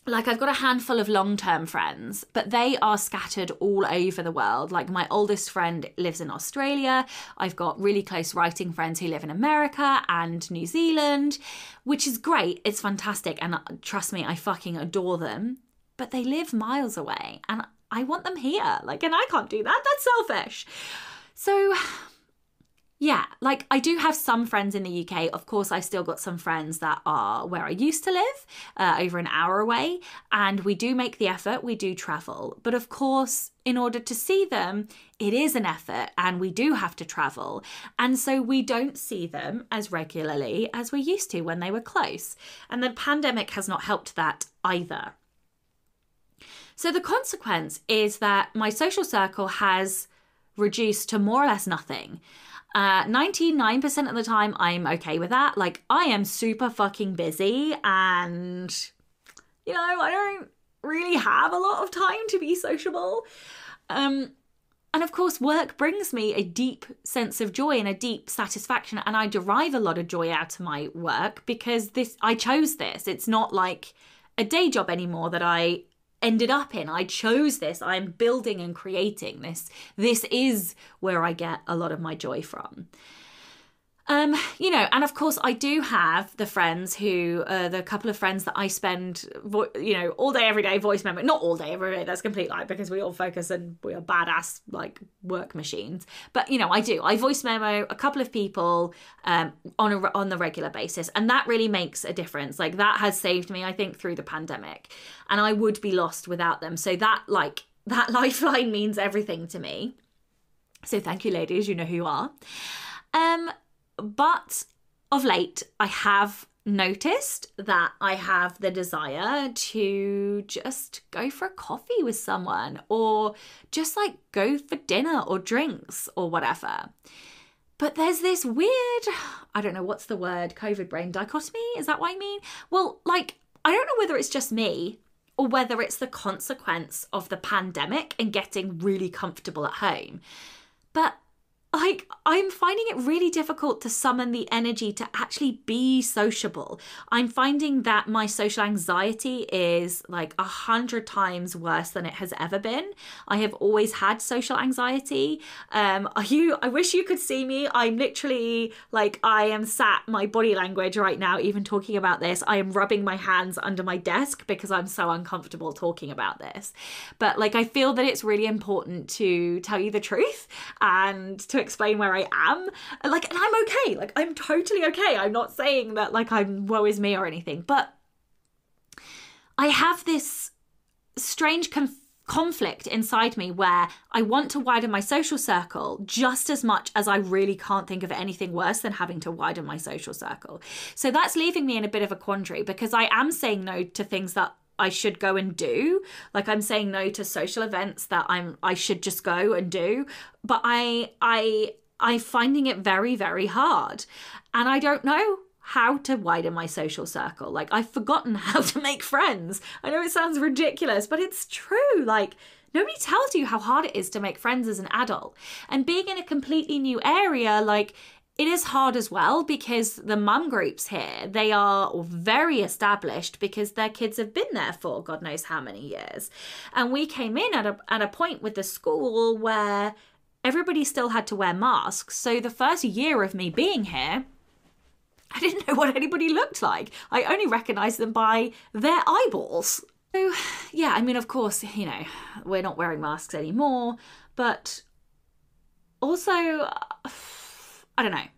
like I've got a handful of long-term friends, but they are scattered all over the world. Like my oldest friend lives in Australia. I've got really close writing friends who live in America and New Zealand, which is great. It's fantastic and uh, trust me, I fucking adore them. But they live miles away and I want them here. Like and I can't do that. That's selfish. So yeah, like I do have some friends in the UK. Of course, I've still got some friends that are where I used to live, uh, over an hour away, and we do make the effort, we do travel. But of course, in order to see them, it is an effort and we do have to travel. And so we don't see them as regularly as we used to when they were close. And the pandemic has not helped that either. So the consequence is that my social circle has reduced to more or less nothing. Uh, 99% of the time, I'm okay with that. Like, I am super fucking busy and, you know, I don't really have a lot of time to be sociable. Um, and of course, work brings me a deep sense of joy and a deep satisfaction. And I derive a lot of joy out of my work because this, I chose this. It's not like a day job anymore that I ended up in. I chose this. I'm building and creating this. This is where I get a lot of my joy from. Um, you know, and of course, I do have the friends who, uh, the couple of friends that I spend, vo- you know, all day, every day voice memo. Not all day, every day. That's complete lie because we all focus and we are badass like work machines. But you know, I do. I voice memo a couple of people um, on a on the regular basis, and that really makes a difference. Like that has saved me, I think, through the pandemic, and I would be lost without them. So that like that lifeline means everything to me. So thank you, ladies. You know who you are. Um, but of late, I have noticed that I have the desire to just go for a coffee with someone or just like go for dinner or drinks or whatever. But there's this weird, I don't know what's the word, COVID brain dichotomy. Is that what I mean? Well, like, I don't know whether it's just me or whether it's the consequence of the pandemic and getting really comfortable at home. But like I'm finding it really difficult to summon the energy to actually be sociable. I'm finding that my social anxiety is like a hundred times worse than it has ever been. I have always had social anxiety. Um, you, I wish you could see me. I'm literally like I am sat my body language right now, even talking about this. I am rubbing my hands under my desk because I'm so uncomfortable talking about this. But like I feel that it's really important to tell you the truth and to explain where I am. Uh, like, and I'm okay. Like, I'm totally okay. I'm not saying that, like, I'm woe is me or anything, but I have this strange conf- conflict inside me where I want to widen my social circle just as much as I really can't think of anything worse than having to widen my social circle. So that's leaving me in a bit of a quandary because I am saying no to things that I should go and do. Like I'm saying no to social events that I'm I should just go and do. But I I I'm finding it very, very hard. And I don't know how to widen my social circle. Like I've forgotten how to make friends. I know it sounds ridiculous, but it's true. Like nobody tells you how hard it is to make friends as an adult. And being in a completely new area, like it is hard as well because the mum groups here they are very established because their kids have been there for god knows how many years. And we came in at a, at a point with the school where everybody still had to wear masks. So the first year of me being here i didn't know what anybody looked like. I only recognized them by their eyeballs. So yeah i mean of course you know we're not wearing masks anymore but also uh, I don't know.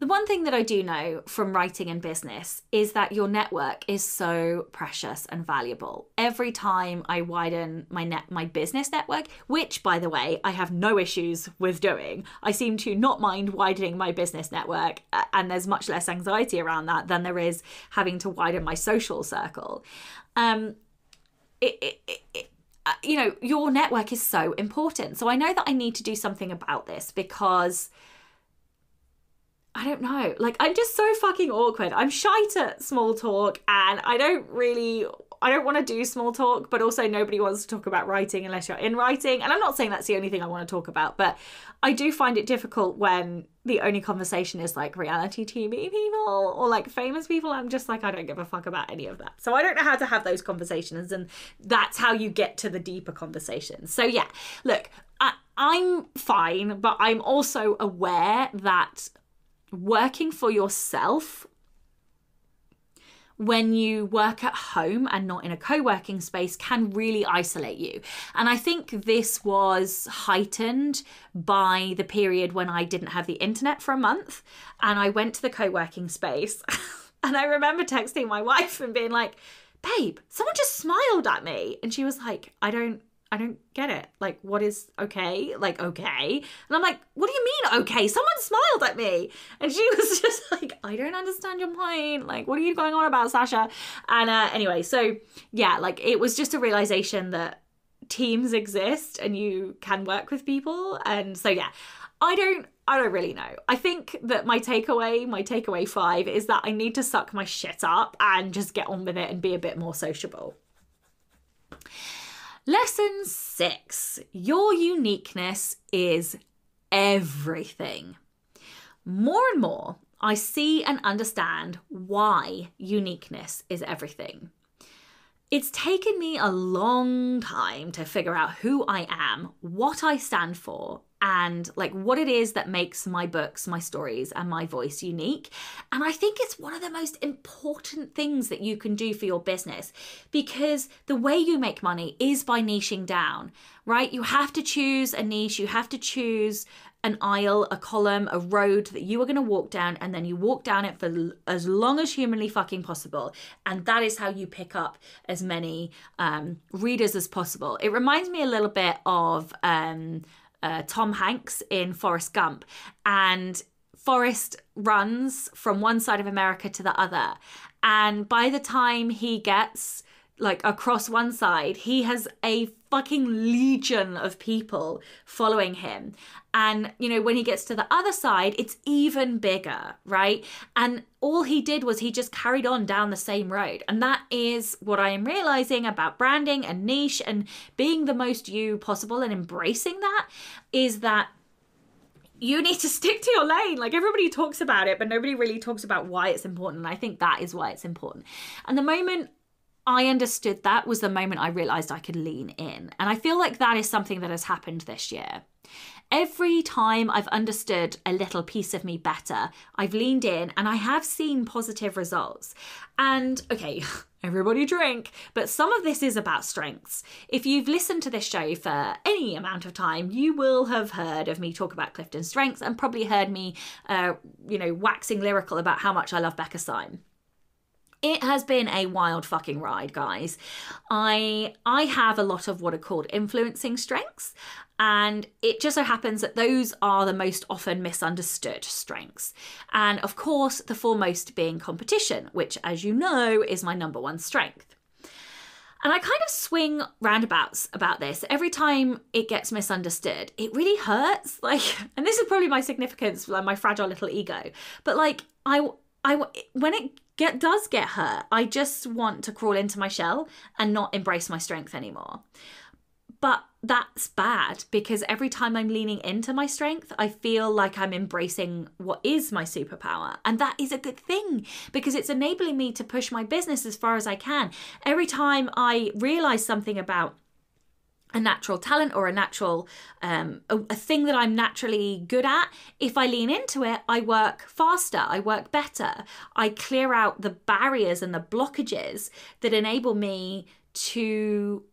The one thing that I do know from writing and business is that your network is so precious and valuable. Every time I widen my net my business network, which by the way, I have no issues with doing. I seem to not mind widening my business network and there's much less anxiety around that than there is having to widen my social circle. Um it, it, it uh, you know, your network is so important. So I know that I need to do something about this because I don't know. Like I'm just so fucking awkward. I'm shy to small talk and I don't really I don't want to do small talk, but also nobody wants to talk about writing unless you're in writing. And I'm not saying that's the only thing I want to talk about, but I do find it difficult when the only conversation is like reality TV people or like famous people. I'm just like, I don't give a fuck about any of that. So I don't know how to have those conversations. And that's how you get to the deeper conversations. So yeah, look, I, I'm fine, but I'm also aware that working for yourself when you work at home and not in a co working space can really isolate you. And I think this was heightened by the period when I didn't have the internet for a month and I went to the co working space. and I remember texting my wife and being like, babe, someone just smiled at me. And she was like, I don't I don't get it. Like, what is okay? Like, okay. And I'm like, what do you mean, okay? Someone smiled at me. And she was just like, I don't understand your point. Like, what are you going on about, Sacha? And uh, anyway, so yeah, like, it was just a realization that teams exist and you can work with people. And so, yeah, I don't. I don't really know. I think that my takeaway, my takeaway five, is that I need to suck my shit up and just get on with it and be a bit more sociable. Lesson six Your uniqueness is everything. More and more, I see and understand why uniqueness is everything. It's taken me a long time to figure out who I am, what I stand for, and like what it is that makes my books, my stories, and my voice unique. And I think it's one of the most important things that you can do for your business because the way you make money is by niching down, right? You have to choose a niche, you have to choose an aisle, a column, a road that you are going to walk down, and then you walk down it for as long as humanly fucking possible. And that is how you pick up as many um, readers as possible. It reminds me a little bit of um, uh, Tom Hanks in Forrest Gump. And Forrest runs from one side of America to the other. And by the time he gets like across one side, he has a fucking legion of people following him. And, you know, when he gets to the other side, it's even bigger, right? And all he did was he just carried on down the same road. And that is what I am realizing about branding and niche and being the most you possible and embracing that is that you need to stick to your lane. Like everybody talks about it, but nobody really talks about why it's important. And I think that is why it's important. And the moment I understood that was the moment I realized I could lean in. And I feel like that is something that has happened this year. Every time I've understood a little piece of me better, I've leaned in and I have seen positive results. And okay, everybody drink, but some of this is about strengths. If you've listened to this show for any amount of time, you will have heard of me talk about Clifton strengths and probably heard me, uh, you know, waxing lyrical about how much I love Becca Syme. It has been a wild fucking ride, guys. I I have a lot of what are called influencing strengths, and it just so happens that those are the most often misunderstood strengths. And of course, the foremost being competition, which, as you know, is my number one strength. And I kind of swing roundabouts about this. Every time it gets misunderstood, it really hurts. Like, and this is probably my significance, like my fragile little ego. But like, I, I, when it get does get hurt, I just want to crawl into my shell and not embrace my strength anymore. But that's bad because every time I'm leaning into my strength, I feel like I'm embracing what is my superpower. And that is a good thing because it's enabling me to push my business as far as I can. Every time I realize something about a natural talent or a natural um, a, a, thing that i'm naturally good at if i lean into it i work faster i work better. I clear out the barriers and the blockages that enable me to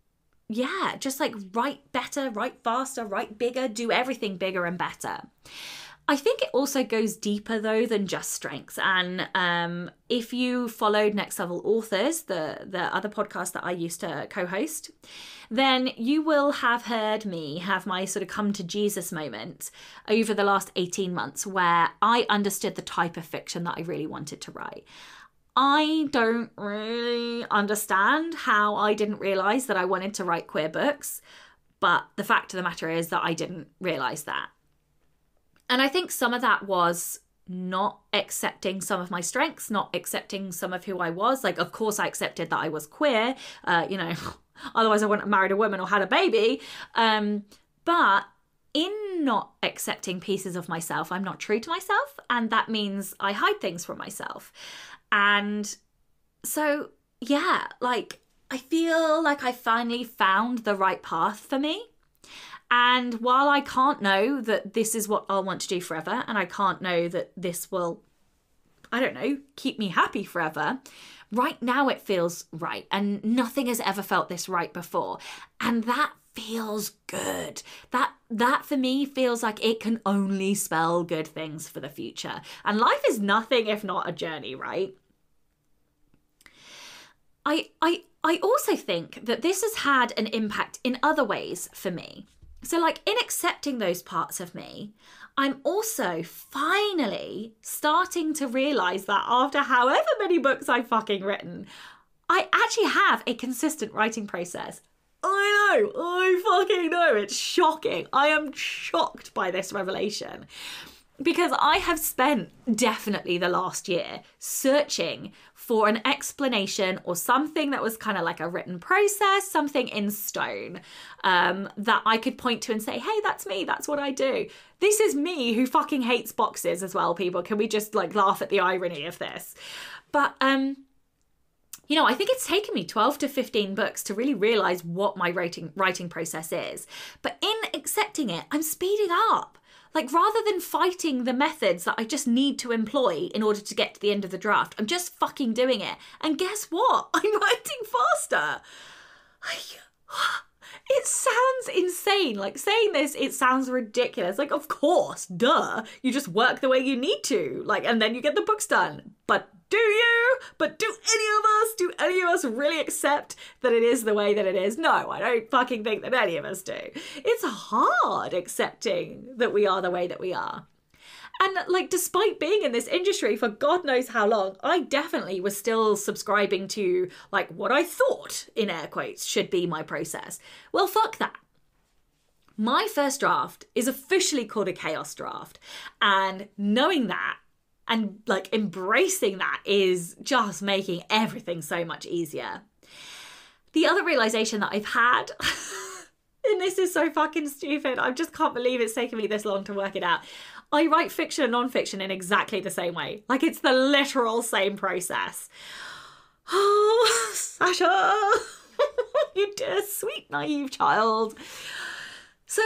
yeah just like write better write faster write bigger do everything bigger and better I think it also goes deeper though than just strengths. And um, if you followed Next Level Authors, the the other podcast that I used to co-host, then you will have heard me have my sort of come to Jesus moment over the last 18 months where I understood the type of fiction that I really wanted to write. I don't really understand how I didn't realize that I wanted to write queer books, but the fact of the matter is that I didn't realize that. And I think some of that was not accepting some of my strengths, not accepting some of who I was. Like, of course, I accepted that I was queer, uh, you know, otherwise I wouldn't have married a woman or had a baby. Um, but in not accepting pieces of myself, I'm not true to myself. And that means I hide things from myself. And so, yeah, like, I feel like I finally found the right path for me. And while I can't know that this is what I'll want to do forever, and I can't know that this will, I don't know, keep me happy forever, right now it feels right. And nothing has ever felt this right before. And that feels good. That that for me feels like it can only spell good things for the future. And life is nothing if not a journey, right? I I I also think that this has had an impact in other ways for me. So, like, in accepting those parts of me, I'm also finally starting to realize that after however many books I've fucking written, I actually have a consistent writing process. I know, I fucking know, it's shocking. I am shocked by this revelation because I have spent definitely the last year searching for an explanation or something that was kind of like a written process, something in stone um, that I could point to and say, hey, that's me, that's what I do. This is me who fucking hates boxes as well, people. Can we just like laugh at the irony of this? But um, you know, I think it's taken me 12 to 15 books to really realize what my writing writing process is. But in accepting it, I'm speeding up. Like rather than fighting the methods that I just need to employ in order to get to the end of the draft, I'm just fucking doing it. And guess what? I'm writing faster. It sounds insane. Like saying this, it sounds ridiculous. Like, of course, duh. You just work the way you need to. Like, and then you get the books done. But do you? But do any of us, do any of us really accept that it is the way that it is? No, I don't fucking think that any of us do. It's hard accepting that we are the way that we are. And like, despite being in this industry for God knows how long, I definitely was still subscribing to like what I thought, in air quotes, should be my process. Well, fuck that. My first draft is officially called a chaos draft. And knowing that and like embracing that is just making everything so much easier. The other realization that I've had, and this is so fucking stupid, I just can't believe it's taken me this long to work it out. I write fiction and non-fiction in exactly the same way. Like it's the literal same process. Oh, Sacha, you dear sweet naive child. So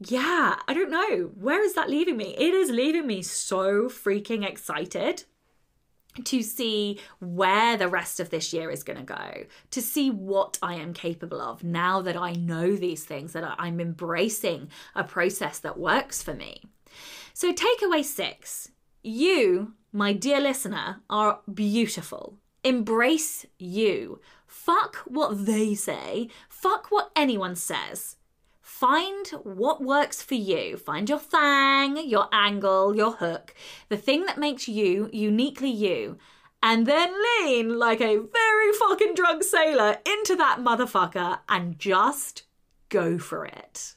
yeah, I don't know. Where is that leaving me? It is leaving me so freaking excited to see where the rest of this year is going to go, to see what I am capable of now that I know these things, that I'm embracing a process that works for me. So, takeaway six you, my dear listener, are beautiful. Embrace you. Fuck what they say. Fuck what anyone says. Find what works for you. Find your thang, your angle, your hook, the thing that makes you uniquely you. And then lean like a very fucking drunk sailor into that motherfucker and just go for it.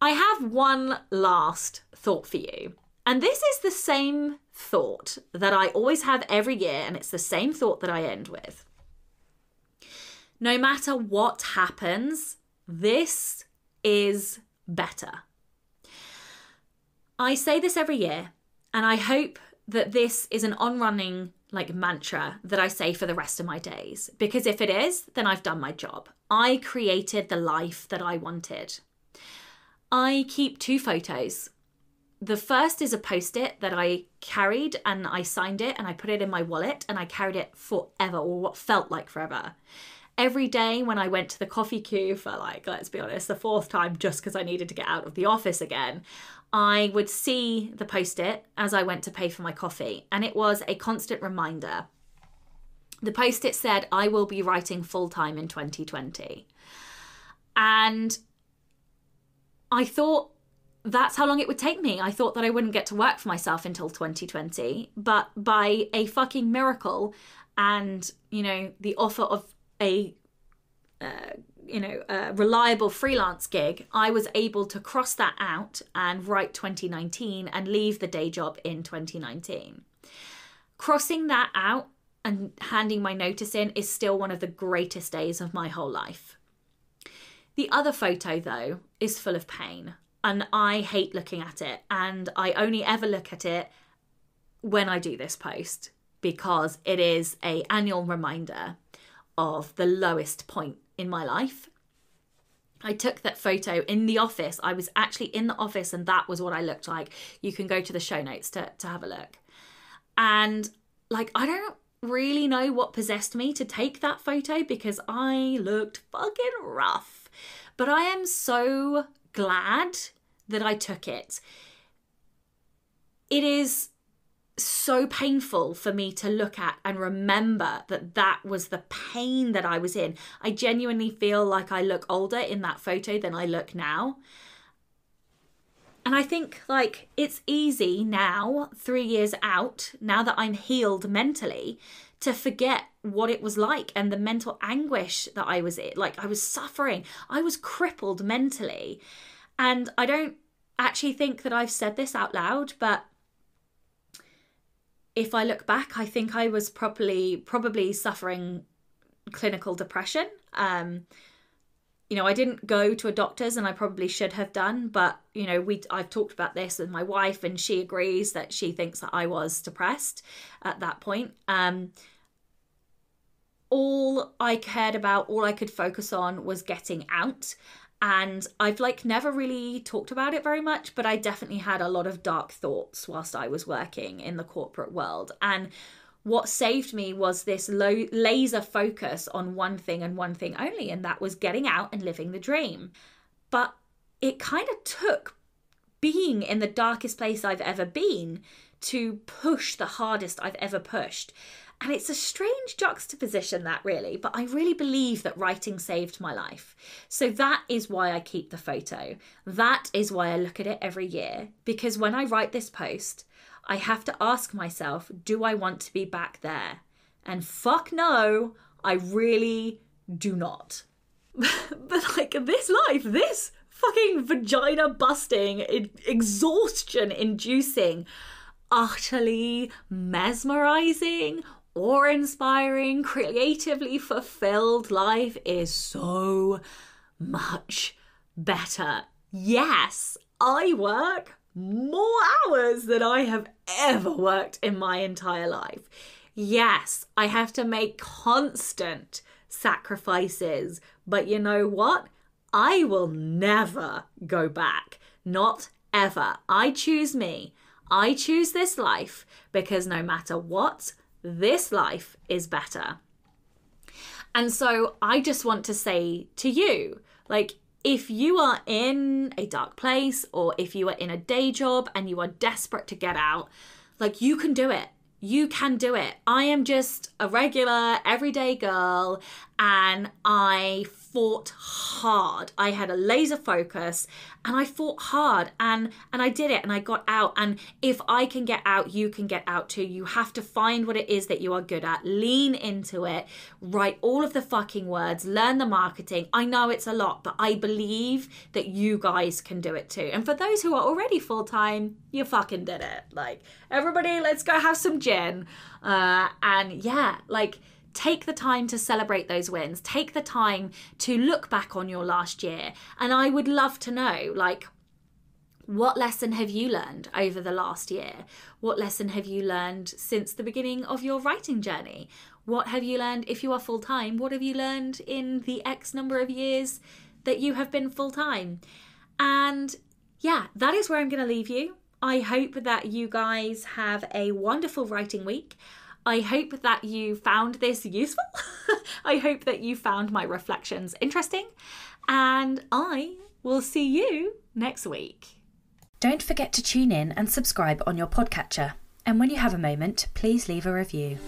I have one last thought for you. And this is the same thought that I always have every year, and it's the same thought that I end with. No matter what happens, this is better. I say this every year, and I hope that this is an on running like mantra that I say for the rest of my days. Because if it is, then I've done my job. I created the life that I wanted. I keep two photos. The first is a post it that I carried and I signed it and I put it in my wallet and I carried it forever, or what felt like forever. Every day when I went to the coffee queue for, like, let's be honest, the fourth time just because I needed to get out of the office again, I would see the post it as I went to pay for my coffee. And it was a constant reminder. The post it said, I will be writing full time in 2020. And I thought that's how long it would take me. I thought that I wouldn't get to work for myself until 2020, but by a fucking miracle and, you know, the offer of a uh, you know, a reliable freelance gig, I was able to cross that out and write 2019 and leave the day job in 2019. Crossing that out and handing my notice in is still one of the greatest days of my whole life. The other photo, though, is full of pain, and I hate looking at it. And I only ever look at it when I do this post because it is a annual reminder of the lowest point in my life. I took that photo in the office. I was actually in the office, and that was what I looked like. You can go to the show notes to, to have a look. And like, I don't really know what possessed me to take that photo because I looked fucking rough. But I am so glad that I took it. It is so painful for me to look at and remember that that was the pain that I was in. I genuinely feel like I look older in that photo than I look now. And I think like it's easy now, 3 years out, now that I'm healed mentally, to forget what it was like and the mental anguish that I was in. Like I was suffering. I was crippled mentally. And I don't actually think that I've said this out loud, but if I look back, I think I was probably probably suffering clinical depression. Um, you know, I didn't go to a doctor's and I probably should have done, but you know, we I've talked about this with my wife and she agrees that she thinks that I was depressed at that point. Um all I cared about, all I could focus on was getting out. And I've like never really talked about it very much, but I definitely had a lot of dark thoughts whilst I was working in the corporate world. And what saved me was this low, laser focus on one thing and one thing only, and that was getting out and living the dream. But it kind of took being in the darkest place I've ever been to push the hardest I've ever pushed. And it's a strange juxtaposition, that really, but I really believe that writing saved my life. So that is why I keep the photo. That is why I look at it every year, because when I write this post, I have to ask myself, do I want to be back there? And fuck no, I really do not. but like this life, this fucking vagina busting, exhaustion inducing, utterly mesmerizing, awe inspiring, creatively fulfilled life is so much better. Yes, I work more hours than I have ever worked in my entire life. Yes, I have to make constant sacrifices, but you know what? I will never go back. Not ever. I choose me. I choose this life because no matter what, this life is better. And so I just want to say to you, like, if you are in a dark place or if you are in a day job and you are desperate to get out, like you can do it. You can do it. I am just a regular, everyday girl, and I fought hard. I had a laser focus and I fought hard and and I did it and I got out and if I can get out you can get out too. You have to find what it is that you are good at. Lean into it. Write all of the fucking words. Learn the marketing. I know it's a lot, but I believe that you guys can do it too. And for those who are already full-time, you fucking did it. Like everybody, let's go have some gin. Uh and yeah, like Take the time to celebrate those wins. Take the time to look back on your last year. And I would love to know, like, what lesson have you learned over the last year? What lesson have you learned since the beginning of your writing journey? What have you learned if you are full time? What have you learned in the X number of years that you have been full time? And yeah, that is where I'm going to leave you. I hope that you guys have a wonderful writing week. I hope that you found this useful. I hope that you found my reflections interesting. And I will see you next week. Don't forget to tune in and subscribe on your podcatcher. And when you have a moment, please leave a review.